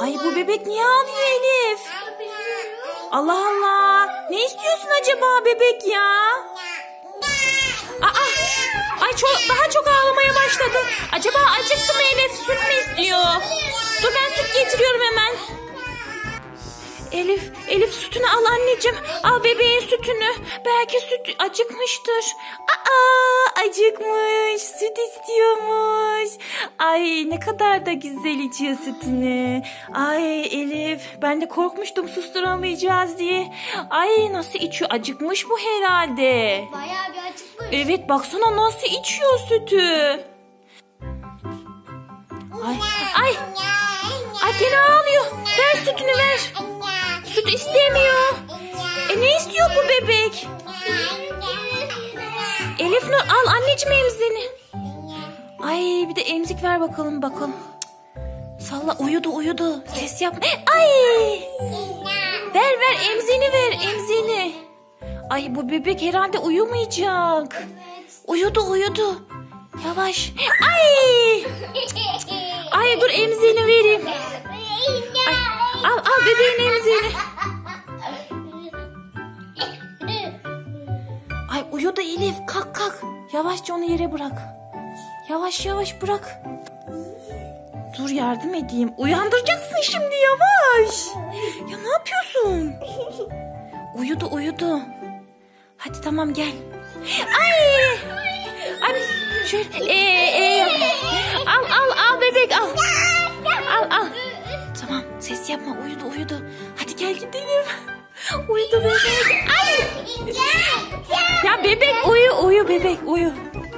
Ay bu bebek niye ağlıyor Elif? Allah Allah. Ne istiyorsun acaba bebek ya? Aa, ay çok, daha çok ağlamaya Elif, Elif sütünü al anneciğim. Al bebeğin sütünü. Belki süt acıkmıştır. Aa, acıkmış. Süt istiyormuş. Ay ne kadar da güzel içiyor sütünü. Ay Elif, ben de korkmuştum susturamayacağız diye. Ay nasıl içiyor? Acıkmış bu herhalde. Bayağı bir açıkmış. Evet baksana nasıl içiyor sütü. Ay, ay, ay gene ağlıyor. Ver sütünü ver. İstemiyor. E ne istiyor bu bebek? Elif Nur al anneciğim emzini. Ay bir de emzik ver bakalım bakalım. Salla uyudu uyudu. Ses yapma. Ay ver ver emzini ver emzini. Ay bu bebek herhalde uyumayacak. Uyudu uyudu. Yavaş. Ay. Ay dur emzini vereyim. Ay, al al bebeğin Ay uyudu Elif kalk kalk. Yavaşça onu yere bırak. Yavaş yavaş bırak. Dur yardım edeyim. Uyandıracaksın şimdi yavaş. Ya ne yapıyorsun? Uyudu uyudu. Hadi tamam gel. Ay! Ay şöyle ee, yap. Al al al bebek al. Al al. Tamam ses yapma uyudu uyudu. Hadi gel gidelim. Uyudu bebek. Ay! Ya bebek uyu uyu bebek uyu.